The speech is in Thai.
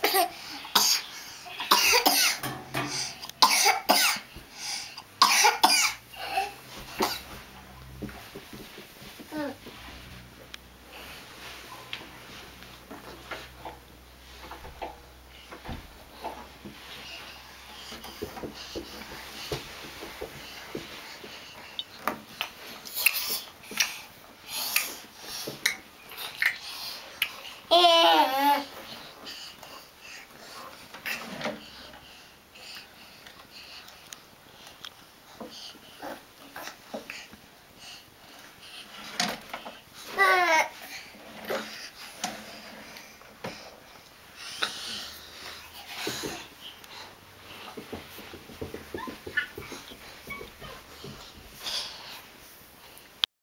แ